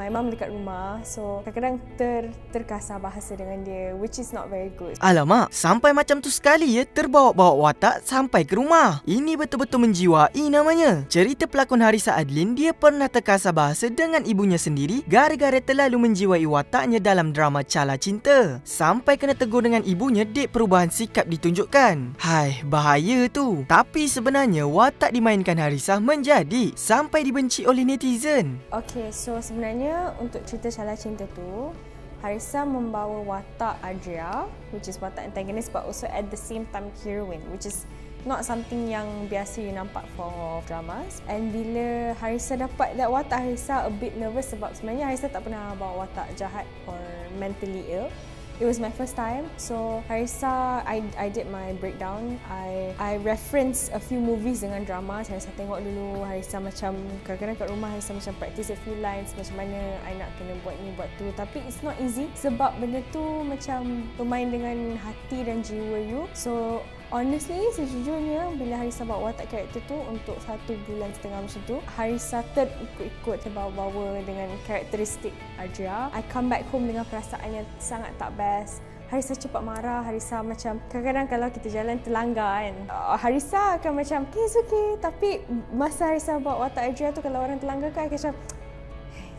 my mum dekat rumah. So kadang-kadang ter terkasar bahasa dengan dia which is not very good. Alamak, sampai macam tu sekali ya terbawa-bawa watak sampai ke rumah. Ini betul-betul menjiwai namanya. Cerita pelakon Harisa Adlin, dia pernah terkasar bahasa dengan ibunya sendiri gara-gara terlalu menjiwai wataknya dalam drama Cala Cinta. Sampai kena tegur dengan ibunya dek perubahan sikap ditunjukkan. Hai, bahaya tu. Tapi sebenarnya watak dimainkan Harisa menjadi sampai dibenci oleh netizen. Okay, so sebenarnya untuk cerita Cala Cinta tu, Harisa membawa watak Adria, which is watak antagonist but also at the same time heroine, which is not something yang biasa you nampak for dramas. And bila Harisa dapat that watak, Harisa a bit nervous sebab sebenarnya Harisa tak pernah bawa watak jahat or mentally ill. It was my first time, so Harisa, I I did my breakdown. I I reference a few movies dengan drama. Harisa tengok dulu. Harisa macam kadang-kadang kat rumah Harisa macam practice a few lines macam mana I nak kena buat ni buat tu. Tapi it's not easy sebab benda tu macam bermain dengan hati dan jiwa you. So Honestly, sejujurnya bila Harisa bawa watak karakter tu untuk satu bulan setengah macam tu, Harisa terikut-ikut terbawa-bawa dengan karakteristik Adria. I come back home dengan perasaan yang sangat tak best. Harisa cepat marah, Harisa macam kadang-kadang kalau kita jalan terlanggar kan. Uh, Harisa akan macam, okay, it's okay. Tapi masa Harisa bawa watak Adria tu kalau orang terlanggar kan, macam,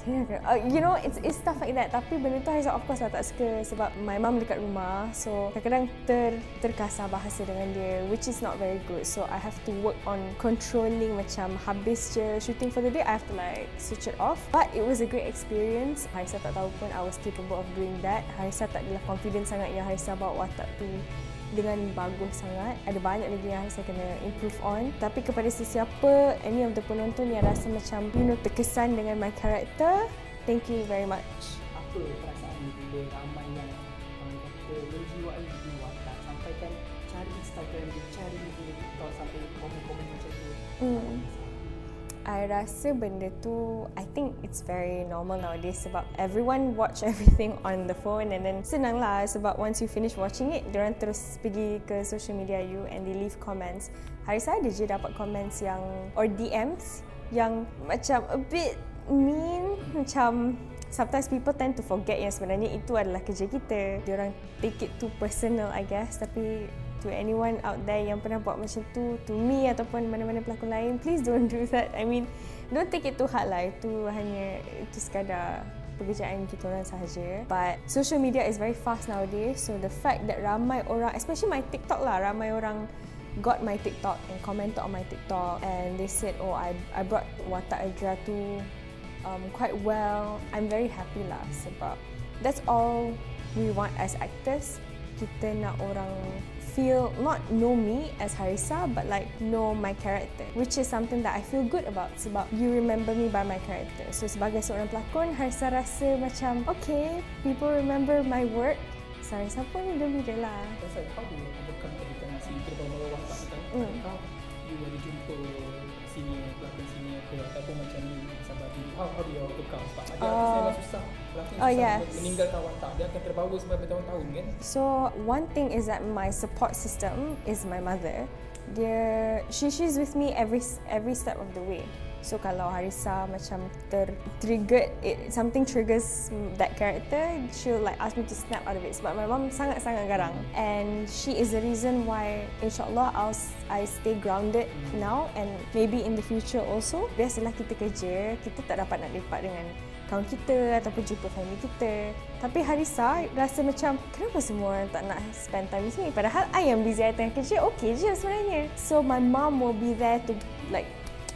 Uh, you know, it's it's stuff like that. Tapi benda tu Haizat of course lah tak suka sebab my mum dekat rumah. So kadang-kadang ter terkasar bahasa dengan dia which is not very good. So I have to work on controlling macam habis je shooting for the day, I have to like switch it off. But it was a great experience. Haisa tak tahu pun I was capable of doing that. Haisa tak adalah confident sangat yang Haisa bawa watak tu dengan bagus sangat. Ada banyak lagi yang saya kena improve on. Tapi kepada sesiapa, any of the penonton yang rasa macam you know, terkesan dengan my character, thank you very much. Apa perasaan bila ramai yang kata menjiwai di watak sampai kan cari Instagram dia, cari TikTok sampai komen-komen macam tu. Hmm. I rasa benda tu I think it's very normal nowadays sebab everyone watch everything on the phone and then senang lah sebab once you finish watching it diorang terus pergi ke social media you and they leave comments hari saya ada je dapat comments yang or DMs yang macam a bit mean macam sometimes people tend to forget yang sebenarnya itu adalah kerja kita. Diorang take it too personal I guess. Tapi to anyone out there yang pernah buat macam tu to me ataupun mana-mana pelakon lain please don't do that. I mean don't take it too hard lah. Itu hanya itu sekadar pekerjaan kita orang sahaja. But social media is very fast nowadays. So the fact that ramai orang especially my TikTok lah ramai orang got my TikTok and commented on my TikTok. And they said oh I I brought watak Adria tu um, quite well. I'm very happy lah sebab that's all we want as actors. Kita nak orang feel not know me as Harisa but like know my character which is something that I feel good about sebab you remember me by my character. So sebagai seorang pelakon Harisa rasa macam okay people remember my work. So Harisa pun gembira lah. Pasal kau dulu bukan masih terbawa watak kan mm. kau you ada jumpa sini pelakon sini ke ataupun macam ni sahabat diri how, how do you overcome sebab ada uh, artis memang susah. Pelakon oh, yes. meninggalkan watak. Dia akan terbawa sampai bertahun-tahun kan? So one thing is that my support system is my mother. Dia she she's with me every every step of the way So kalau Harisa macam ter triggered it, something triggers that character, she'll like ask me to snap out of it. Sebab my mom sangat sangat garang, and she is the reason why, inshallah, I'll I stay grounded now and maybe in the future also. Biasalah kita kerja, kita tak dapat nak lepak dengan kawan kita ataupun jumpa family kita. Tapi Harisa rasa macam kenapa semua orang tak nak spend time with me? Padahal I am busy I tengah kerja, okay je sebenarnya. So my mom will be there to like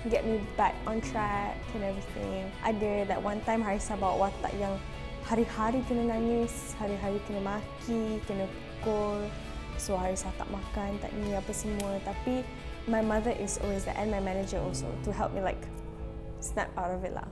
get me back on track and everything. Ada that one time Harisa bawa watak yang hari-hari kena nangis, hari-hari kena maki, kena pukul. So Harisa tak makan, tak ni apa semua. Tapi my mother is always there and my manager also to help me like snap out of it lah.